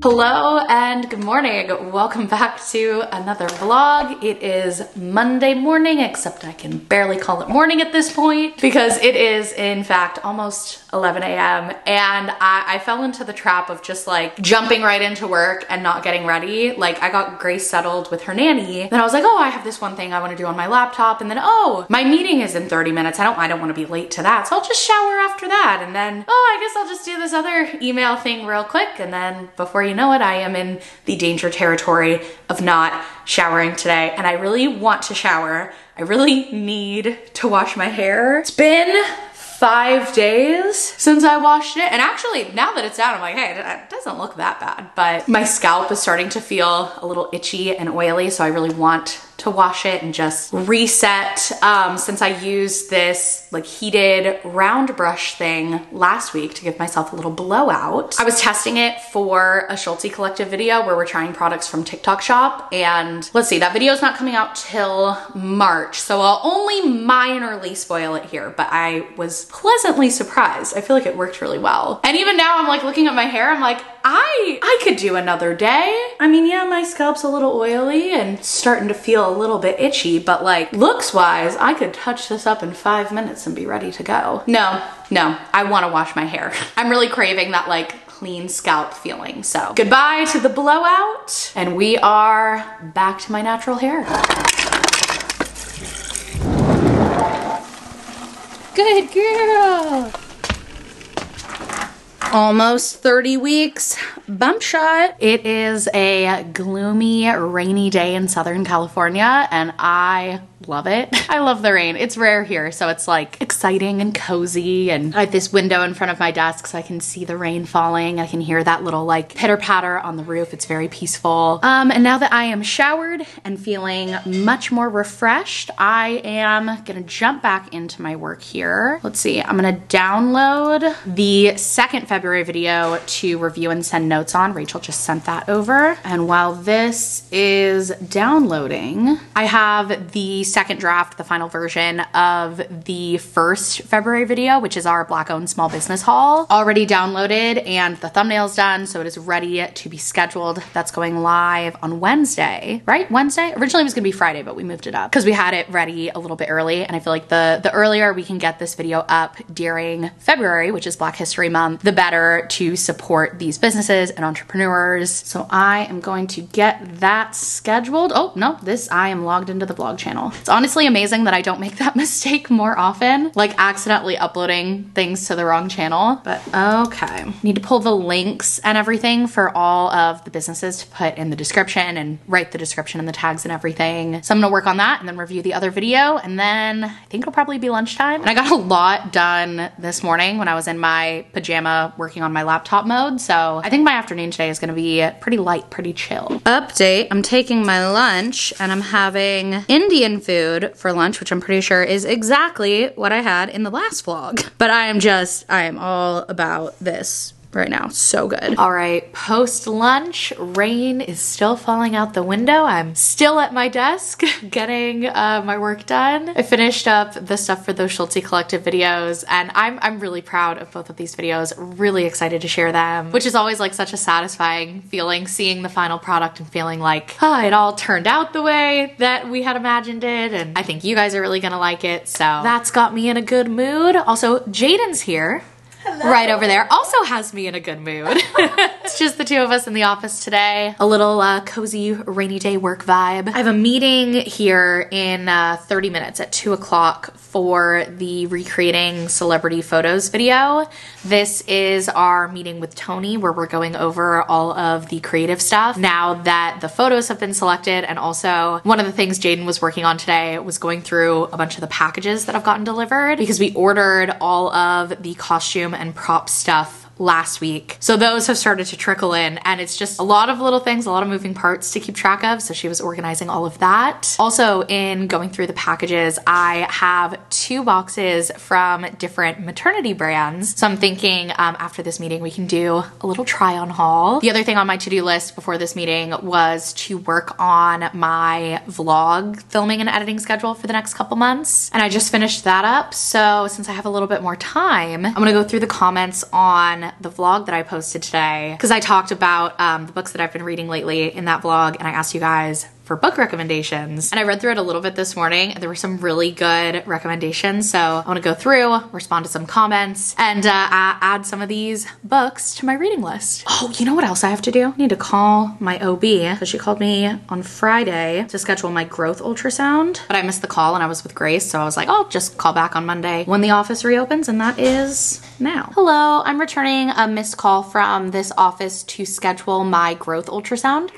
Hello and good morning. Welcome back to another vlog. It is Monday morning, except I can barely call it morning at this point because it is in fact almost 11 a.m. and I, I, fell into the trap of just like jumping right into work and not getting ready. Like I got Grace settled with her nanny. Then I was like, oh, I have this one thing I want to do on my laptop. And then, oh, my meeting is in 30 minutes. I don't, I don't want to be late to that. So I'll just shower after that. And then, oh, I guess I'll just do this other email thing real quick. And then before you know it, I am in the danger territory of not showering today. And I really want to shower. I really need to wash my hair. It's been five days since I washed it. And actually, now that it's out, I'm like, hey, it doesn't look that bad. But my scalp is starting to feel a little itchy and oily, so I really want to wash it and just reset. Um, since I used this like heated round brush thing last week to give myself a little blowout, I was testing it for a Schultzzie Collective video where we're trying products from TikTok shop. And let's see, that video is not coming out till March. So I'll only minorly spoil it here, but I was pleasantly surprised. I feel like it worked really well. And even now I'm like looking at my hair, I'm like, I, I could do another day. I mean, yeah, my scalp's a little oily and starting to feel a little bit itchy, but like looks wise, I could touch this up in five minutes and be ready to go. No, no, I wanna wash my hair. I'm really craving that like clean scalp feeling. So goodbye to the blowout and we are back to my natural hair. Good girl almost 30 weeks bump shot. It is a gloomy, rainy day in Southern California, and I love it. I love the rain. It's rare here, so it's like exciting and cozy. And I have this window in front of my desk so I can see the rain falling. I can hear that little like pitter patter on the roof. It's very peaceful. Um, and now that I am showered and feeling much more refreshed, I am gonna jump back into my work here. Let's see, I'm gonna download the second February video to review and send notes on. Rachel just sent that over. And while this is downloading, I have the second draft, the final version of the first February video, which is our Black owned small business haul, already downloaded and the thumbnail's done. So it is ready to be scheduled. That's going live on Wednesday, right? Wednesday? Originally it was gonna be Friday, but we moved it up because we had it ready a little bit early. And I feel like the, the earlier we can get this video up during February, which is Black History Month, the better to support these businesses and entrepreneurs. So I am going to get that scheduled. Oh, no, this I am logged into the blog channel. It's honestly amazing that I don't make that mistake more often, like accidentally uploading things to the wrong channel. But okay, need to pull the links and everything for all of the businesses to put in the description and write the description and the tags and everything. So I'm gonna work on that and then review the other video. And then I think it'll probably be lunchtime. And I got a lot done this morning when I was in my pajama working on my laptop mode. So I think my afternoon today is gonna be pretty light, pretty chill. Update, I'm taking my lunch and I'm having Indian food for lunch, which I'm pretty sure is exactly what I had in the last vlog. But I am just, I am all about this right now. So good. All right, post lunch, rain is still falling out the window. I'm still at my desk getting uh, my work done. I finished up the stuff for those Schultzzie Collective videos and I'm, I'm really proud of both of these videos. Really excited to share them, which is always like such a satisfying feeling seeing the final product and feeling like, oh, it all turned out the way that we had imagined it. And I think you guys are really gonna like it. So that's got me in a good mood. Also, Jaden's here. Right over there also has me in a good mood. it's just the two of us in the office today. A little uh, cozy rainy day work vibe. I have a meeting here in uh, 30 minutes at 2 o'clock for the recreating celebrity photos video. This is our meeting with Tony where we're going over all of the creative stuff now that the photos have been selected and also one of the things Jaden was working on today was going through a bunch of the packages that have gotten delivered because we ordered all of the costume and prop stuff last week. So those have started to trickle in and it's just a lot of little things, a lot of moving parts to keep track of. So she was organizing all of that. Also in going through the packages, I have two boxes from different maternity brands. So I'm thinking um, after this meeting, we can do a little try on haul. The other thing on my to-do list before this meeting was to work on my vlog filming and editing schedule for the next couple months. And I just finished that up. So since I have a little bit more time, I'm gonna go through the comments on the vlog that I posted today because I talked about um, the books that I've been reading lately in that vlog and I asked you guys for book recommendations. And I read through it a little bit this morning there were some really good recommendations. So I wanna go through, respond to some comments, and uh, add some of these books to my reading list. Oh, you know what else I have to do? I need to call my OB because she called me on Friday to schedule my growth ultrasound, but I missed the call and I was with Grace. So I was like, oh, just call back on Monday when the office reopens and that is now. Hello, I'm returning a missed call from this office to schedule my growth ultrasound.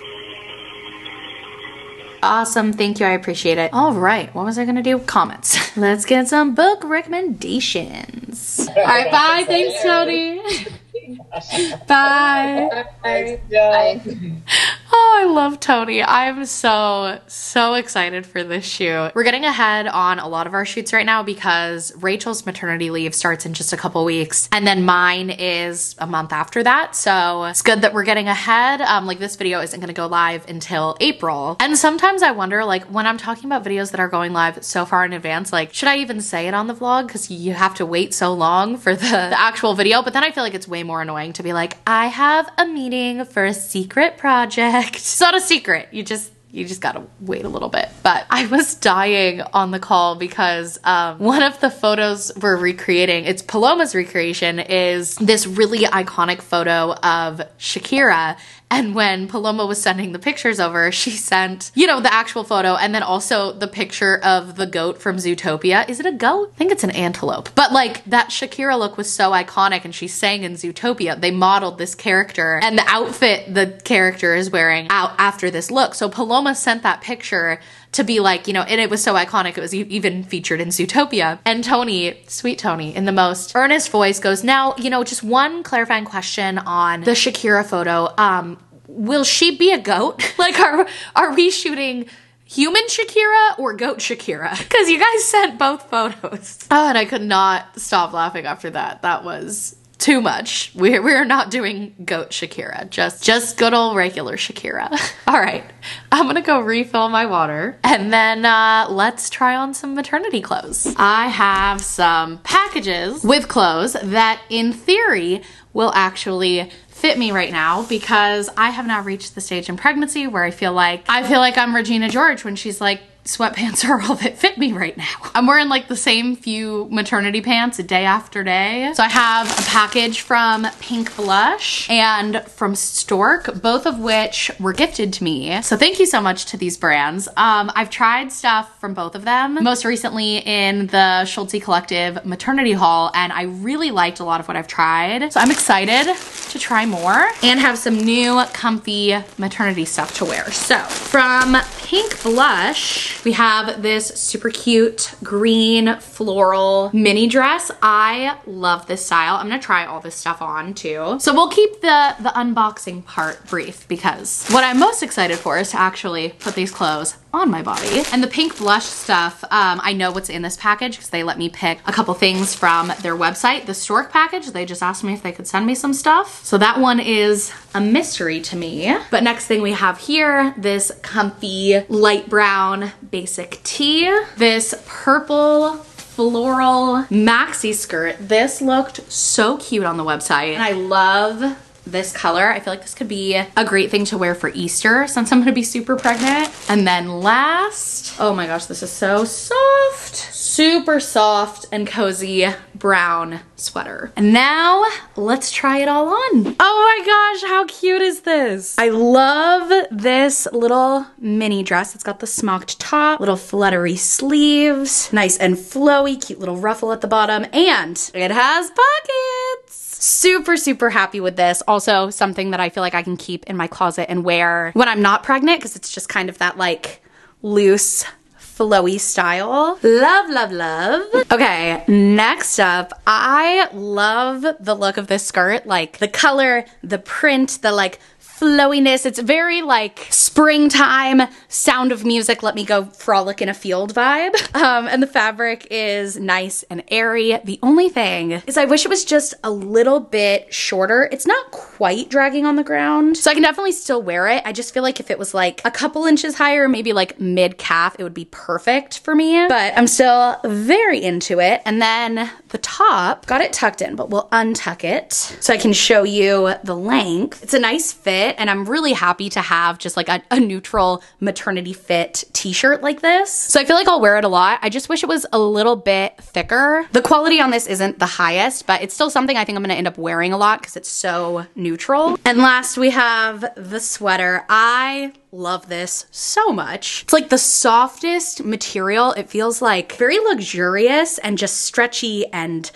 Awesome. Thank you. I appreciate it. All right. What was I going to do? Comments. Let's get some book recommendations. All right. Bye. Thanks, Tony. Bye. Bye. Bye. I love Tony. I'm so, so excited for this shoot. We're getting ahead on a lot of our shoots right now because Rachel's maternity leave starts in just a couple weeks and then mine is a month after that. So it's good that we're getting ahead. Um, like this video isn't gonna go live until April. And sometimes I wonder like when I'm talking about videos that are going live so far in advance, like should I even say it on the vlog? Cause you have to wait so long for the, the actual video. But then I feel like it's way more annoying to be like, I have a meeting for a secret project It's not a secret. You just you just gotta wait a little bit. But I was dying on the call because um, one of the photos we're recreating, it's Paloma's recreation, is this really iconic photo of Shakira and when Paloma was sending the pictures over, she sent, you know, the actual photo and then also the picture of the goat from Zootopia. Is it a goat? I think it's an antelope. But like that Shakira look was so iconic and she sang in Zootopia. They modeled this character and the outfit the character is wearing out after this look. So Paloma sent that picture to be like, you know, and it was so iconic. It was even featured in Zootopia. And Tony, sweet Tony, in the most earnest voice goes, now, you know, just one clarifying question on the Shakira photo. Um, will she be a goat? like, are are we shooting? Human Shakira or goat Shakira? Because you guys sent both photos. Oh, and I could not stop laughing after that. That was too much. We're, we're not doing goat Shakira, just, just good old regular Shakira. All right, I'm gonna go refill my water and then uh, let's try on some maternity clothes. I have some packages with clothes that in theory will actually fit me right now because I have now reached the stage in pregnancy where I feel like I feel like I'm Regina George when she's like sweatpants are all that fit me right now. I'm wearing like the same few maternity pants day after day. So I have a package from Pink Blush and from Storq, both of which were gifted to me. So thank you so much to these brands. Um, I've tried stuff from both of them, most recently in the Schultzzie Collective maternity haul, and I really liked a lot of what I've tried. So I'm excited to try more and have some new comfy maternity stuff to wear. So from Pink Blush, we have this super cute green floral mini dress. I love this style. I'm gonna try all this stuff on too. So we'll keep the, the unboxing part brief because what I'm most excited for is to actually put these clothes on my body. And the pink blush stuff, um, I know what's in this package because they let me pick a couple things from their website. The Storq package, they just asked me if they could send me some stuff. So that one is a mystery to me. But next thing we have here, this comfy light brown basic tee, this purple floral maxi skirt. This looked so cute on the website. And I love this color. I feel like this could be a great thing to wear for Easter since I'm gonna be super pregnant. And then last, oh my gosh, this is so soft. Super soft and cozy brown sweater. And now let's try it all on. Oh my gosh, how cute is this? I love this little mini dress. It's got the smocked top, little fluttery sleeves, nice and flowy, cute little ruffle at the bottom, and it has pockets. Super, super happy with this. Also, something that I feel like I can keep in my closet and wear when I'm not pregnant because it's just kind of that like loose flowy style. Love, love, love. Okay, next up, I love the look of this skirt. Like the color, the print, the like flowiness. It's very like springtime, sound of music, let me go frolic in a field vibe. Um, and the fabric is nice and airy. The only thing is I wish it was just a little bit shorter. It's not quite dragging on the ground, so I can definitely still wear it. I just feel like if it was like a couple inches higher, maybe like mid calf, it would be perfect for me. But I'm still very into it. And then the top, got it tucked in, but we'll untuck it so I can show you the length. It's a nice fit and I'm really happy to have just like a, a neutral maternity fit t-shirt like this. So I feel like I'll wear it a lot. I just wish it was a little bit thicker. The quality on this isn't the highest, but it's still something I think I'm gonna end up wearing a lot because it's so neutral. And last we have the sweater. I love this so much. It's like the softest material. It feels like very luxurious and just stretchy and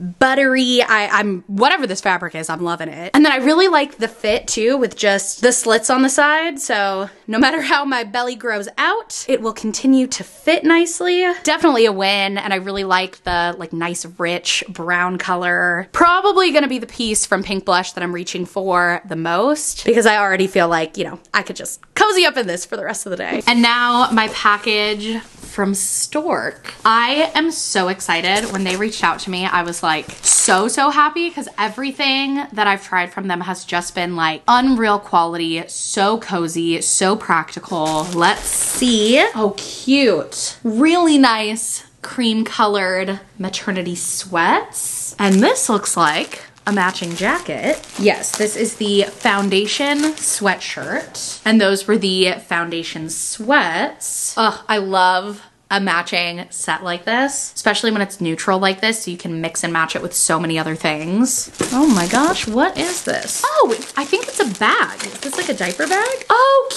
buttery. I, am whatever this fabric is, I'm loving it. And then I really like the fit too with just the slits on the side. So no matter how my belly grows out, it will continue to fit nicely. Definitely a win. And I really like the like nice rich brown color. Probably gonna be the piece from Pink Blush that I'm reaching for the most because I already feel like, you know, I could just cozy up in this for the rest of the day. And now my package from Storq. I am so excited. When they reached out to me, I was like so, so happy because everything that I've tried from them has just been like unreal quality, so cozy, so practical. Let's see. Oh, cute. Really nice cream colored maternity sweats. And this looks like a matching jacket. Yes, this is the foundation sweatshirt. And those were the foundation sweats. Oh, I love a matching set like this, especially when it's neutral like this, so you can mix and match it with so many other things. Oh my gosh, what is this? Oh, I think it's a bag. Is this like a diaper bag? Oh,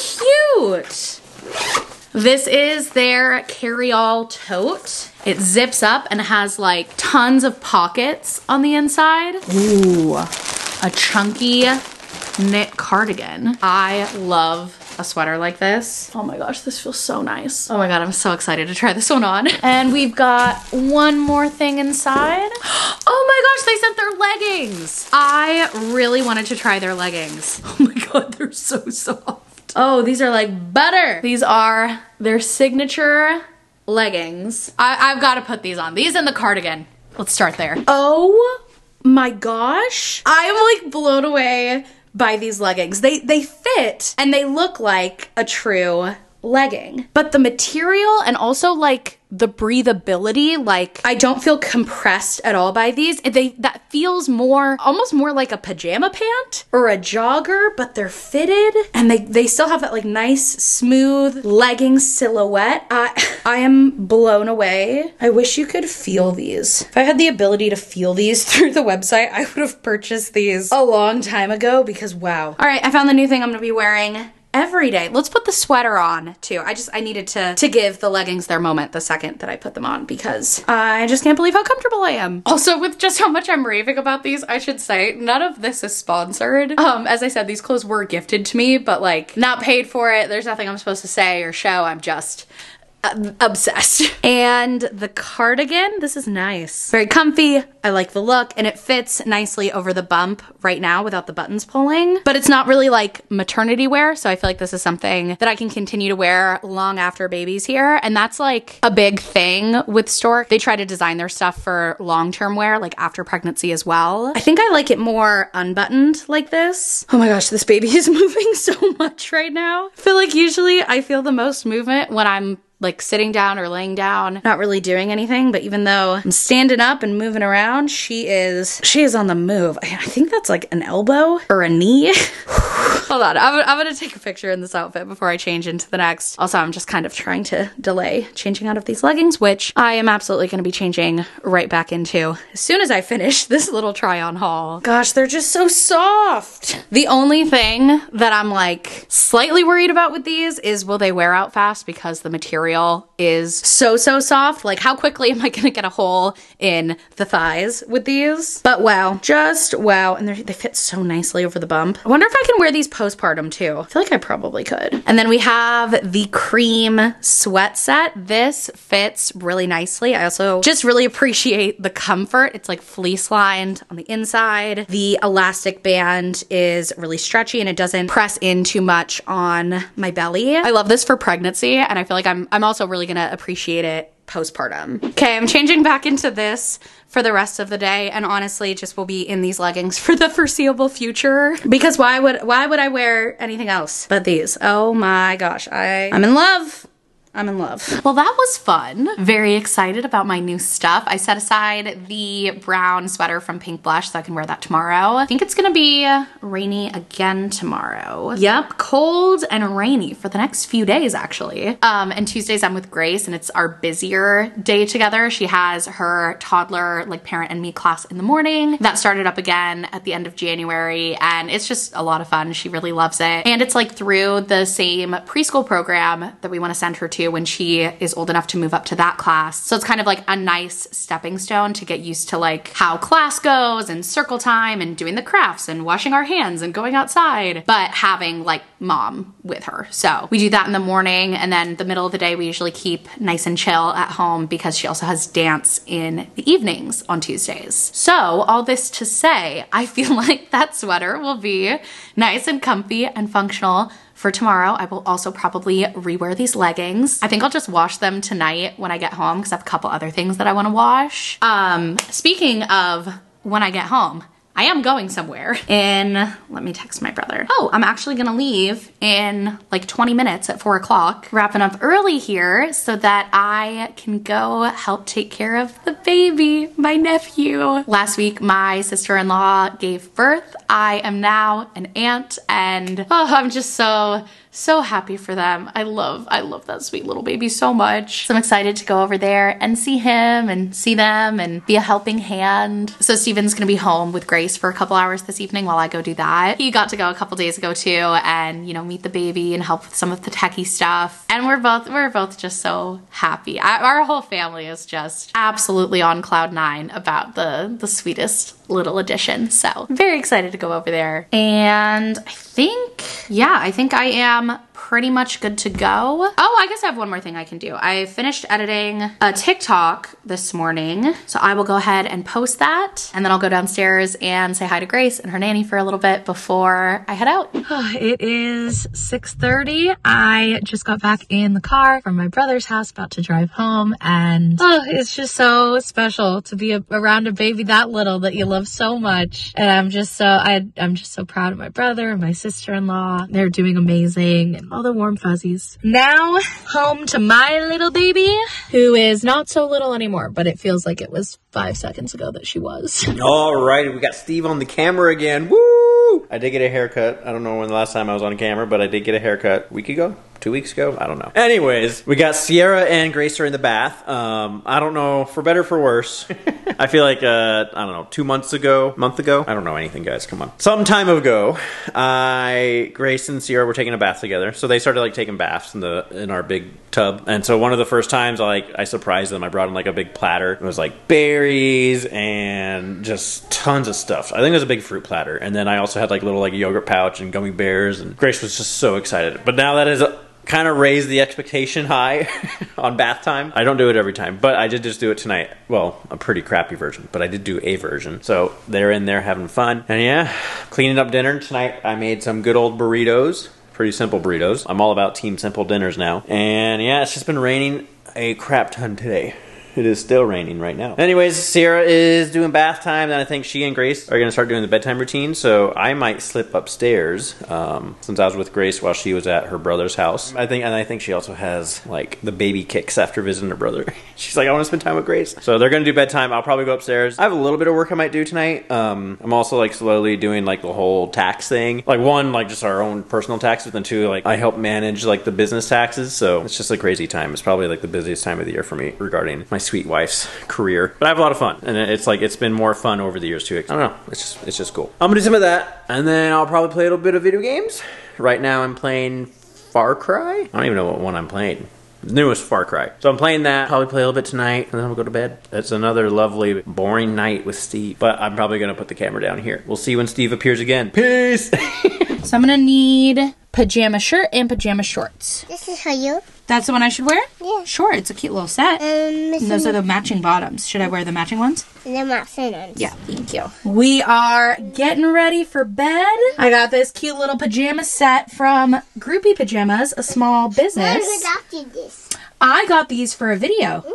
cute. This is their carry-all tote. It zips up and has like tons of pockets on the inside. Ooh, a chunky knit cardigan. I love a sweater like this. Oh my gosh, this feels so nice. Oh my god, I'm so excited to try this one on. And we've got one more thing inside. Oh my gosh, they sent their leggings. I really wanted to try their leggings. Oh my god, they're so soft. Oh, these are like butter. These are their signature leggings. I have got to put these on. These and the cardigan. Let's start there. Oh my gosh. I am like blown away by these leggings. They they fit and they look like a true legging. But the material and also like the breathability, like I don't feel compressed at all by these. They that feels more almost more like a pajama pant or a jogger, but they're fitted and they they still have that like nice smooth legging silhouette. I I am blown away. I wish you could feel these. If I had the ability to feel these through the website, I would have purchased these a long time ago because wow. All right, I found the new thing I'm going to be wearing every day. Let's put the sweater on too. I just I needed to to give the leggings their moment the second that I put them on because I just can't believe how comfortable I am. Also with just how much I'm raving about these, I should say none of this is sponsored. Um as I said these clothes were gifted to me, but like not paid for it. There's nothing I'm supposed to say or show. I'm just Uh, obsessed. And the cardigan, this is nice. Very comfy. I like the look and it fits nicely over the bump right now without the buttons pulling. But it's not really like maternity wear. So I feel like this is something that I can continue to wear long after baby's here. And that's like a big thing with Storq. They try to design their stuff for long-term wear, like after pregnancy as well. I think I like it more unbuttoned like this. Oh my gosh, this baby is moving so much right now. I feel like usually I feel the most movement when I'm like sitting down or laying down, not really doing anything. But even though I'm standing up and moving around, she is, she is on the move. I think that's like an elbow or a knee. Hold on, I'm, I'm gonna take a picture in this outfit before I change into the next. Also, I'm just kind of trying to delay changing out of these leggings, which I am absolutely gonna be changing right back into as soon as I finish this little try on haul. Gosh, they're just so soft. The only thing that I'm like slightly worried about with these is will they wear out fast because the material is so, so soft. Like how quickly am I gonna get a hole in the thighs with these? But wow, just wow. And they fit so nicely over the bump. I wonder if I can wear these postpartum too. I feel like I probably could. And then we have the cream sweat set. This fits really nicely. I also just really appreciate the comfort. It's like fleece lined on the inside. The elastic band is really stretchy and it doesn't press in too much on my belly. I love this for pregnancy and I feel like I'm I'm also really gonna appreciate it postpartum. Okay, I'm changing back into this for the rest of the day and honestly just will be in these leggings for the foreseeable future because why would why would I wear anything else but these? Oh my gosh, I I'm in love. I'm in love. Well, that was fun. Very excited about my new stuff. I set aside the brown sweater from Pink Blush so I can wear that tomorrow. I think it's gonna be rainy again tomorrow. Yep, cold and rainy for the next few days actually. Um, and Tuesdays I'm with Grace and it's our busier day together. She has her toddler like parent and me class in the morning. That started up again at the end of January and it's just a lot of fun. She really loves it. And it's like through the same preschool program that we wanna send her to when she is old enough to move up to that class. So it's kind of like a nice stepping stone to get used to like how class goes and circle time and doing the crafts and washing our hands and going outside, but having like mom with her. So we do that in the morning and then the middle of the day we usually keep nice and chill at home because she also has dance in the evenings on Tuesdays. So all this to say, I feel like that sweater will be nice and comfy and functional for tomorrow, I will also probably rewear these leggings. I think I'll just wash them tonight when I get home because I have a couple other things that I want to wash. Um, speaking of when I get home, I am going somewhere in, let me text my brother. Oh, I'm actually gonna leave in like 20 minutes at four o'clock, wrapping up early here so that I can go help take care of the baby, my nephew. Last week, my sister-in-law gave birth. I am now an aunt and oh, I'm just so so happy for them. I love, I love that sweet little baby so much. So I'm excited to go over there and see him and see them and be a helping hand. So Stephen's gonna be home with Grace for a couple hours this evening while I go do that. He got to go a couple days ago too and, you know, meet the baby and help with some of the techie stuff. And we're both, we're both just so happy. I, our whole family is just absolutely on cloud nine about the, the sweetest little addition. So very excited to go over there. And I think, yeah, I think I am pretty much good to go. Oh, I guess I have one more thing I can do. I finished editing a TikTok this morning, so I will go ahead and post that, and then I'll go downstairs and say hi to Grace and her nanny for a little bit before I head out. it is 6.30. I just got back in the car from my brother's house, about to drive home, and oh, it's just so special to be a, around a baby that little that you love so much. And I'm just so, I, I'm just so proud of my brother and my sister-in-law. They're doing amazing. And all the warm fuzzies. Now, home to my little baby, who is not so little anymore, but it feels like it was five seconds ago that she was. All right, we got Steve on the camera again. Woo! I did get a haircut. I don't know when the last time I was on camera, but I did get a haircut a week ago two weeks ago. I don't know. Anyways, we got Sierra and Grace are in the bath. Um, I don't know for better for worse. I feel like uh, I don't know, two months ago, month ago. I don't know anything, guys. Come on. Some time ago, I Grace and Sierra were taking a bath together. So they started like taking baths in the in our big tub. And so one of the first times, I like I surprised them. I brought them like a big platter. It was like berries and just tons of stuff. I think it was a big fruit platter. And then I also had like little like yogurt pouch and gummy bears. And Grace was just so excited. But now that is kind of raise the expectation high on bath time. I don't do it every time, but I did just do it tonight. Well, a pretty crappy version, but I did do a version. So they're in there having fun. And yeah, cleaning up dinner tonight. I made some good old burritos. Pretty simple burritos. I'm all about team simple dinners now. And yeah, it's just been raining a crap ton today. It is still raining right now. Anyways, Sierra is doing bath time, and I think she and Grace are gonna start doing the bedtime routine. So I might slip upstairs um, since I was with Grace while she was at her brother's house. I think, and I think she also has like the baby kicks after visiting her brother. She's like, I want to spend time with Grace. So they're gonna do bedtime. I'll probably go upstairs. I have a little bit of work I might do tonight. Um, I'm also like slowly doing like the whole tax thing. Like one, like just our own personal taxes, and then two, like I help manage like the business taxes. So it's just a crazy time. It's probably like the busiest time of the year for me regarding my sweet wife's career. But I have a lot of fun, and it's like it's been more fun over the years too. I don't know. It's just it's just cool. I'm gonna do some of that, and then I'll probably play a little bit of video games. Right now, I'm playing Far Cry. I don't even know what one I'm playing. The newest Far Cry. So I'm playing that. Probably play a little bit tonight, and then we'll go to bed. It's another lovely, boring night with Steve. But I'm probably gonna put the camera down here. We'll see when Steve appears again. Peace. So I'm gonna need pajama shirt and pajama shorts. This is for you. That's the one I should wear? Yeah. Sure, it's a cute little set. Um, And those are the matching bottoms. Should I wear the matching ones? the Marcinons. Yeah, thank you. We are getting ready for bed. I got this cute little pajama set from Groupie Pajamas, a small business. who adopted this? I got these for a video.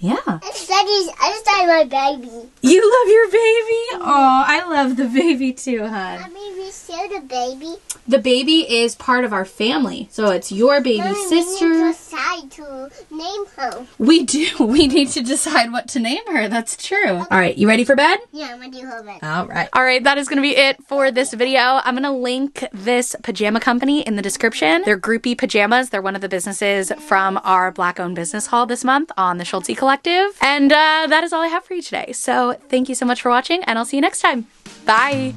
Yeah. I studied. I studied my baby. You love your baby? Oh, I love the baby too, hon. Mommy, we share the baby. The baby is part of our family. So it's your baby Mommy, we need to sister. decide to name her. We do. We need to decide what to name her. That's true. All right, you ready for bed? Yeah, I'm ready for bed. All right. All right, that is going to be it for this video. I'm going to link this pajama company in the description. They're Groupie Pajamas. They're one of the businesses from our Black owned business hall this month on the Schultzzie Collective. And uh, that is all I have for you today. So thank you so much for watching, and I'll see you next time. Bye.